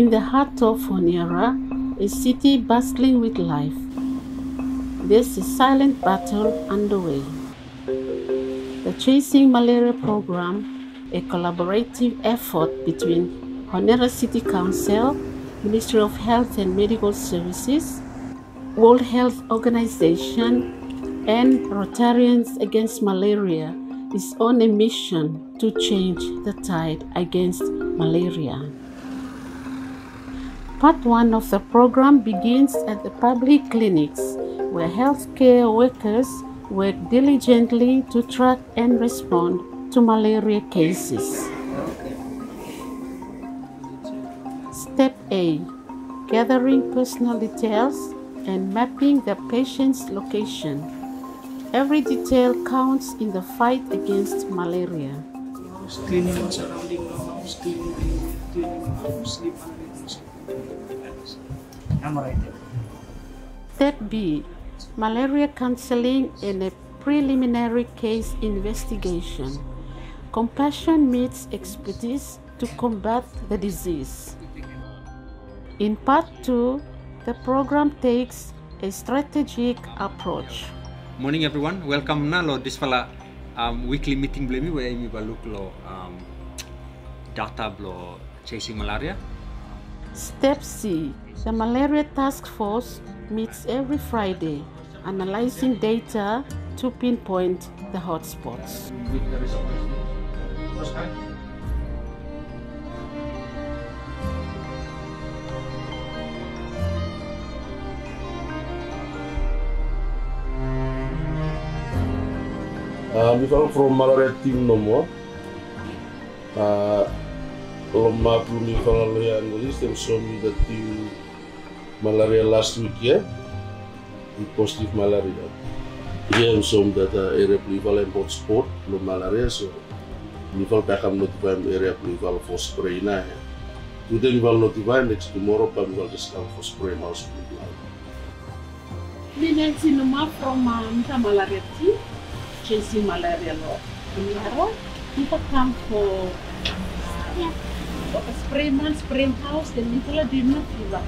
In the heart of Honiara, a city bustling with life, there's a silent battle underway. The Chasing Malaria program, a collaborative effort between Honiara City Council, Ministry of Health and Medical Services, World Health Organization, and Rotarians Against Malaria is on a mission to change the tide against malaria. Part one of the program begins at the public clinics where healthcare workers work diligently to track and respond to malaria cases. Step A Gathering personal details and mapping the patient's location. Every detail counts in the fight against malaria. cleaning surrounding cleaning cleaning. Step B Malaria counseling and a preliminary case investigation. Compassion meets expertise to combat the disease. In part 2, the program takes a strategic approach. Morning everyone, welcome na lo this pala um, weekly meeting blemi where imi baluk lo um, data blo chasing malaria. Step C The Malaria Task Force meets every Friday, analyzing data to pinpoint the hotspots. Uh, from malaria team no more. Uh, loma plumi loyan release them show me that malaria last week yeah in positive malaria. Yeah, and some that uh, area prevalent hotspot no malaria so we will back up notify area prevalent for spray na yeah. Today we will notify next tomorrow will just come for spray mouse prevalent. Minensi numa from Mta Malaria team, chasing malaria law. Tomorrow, kita come for uh, op het Spreeman, dan de Nicola Dumna, Viva.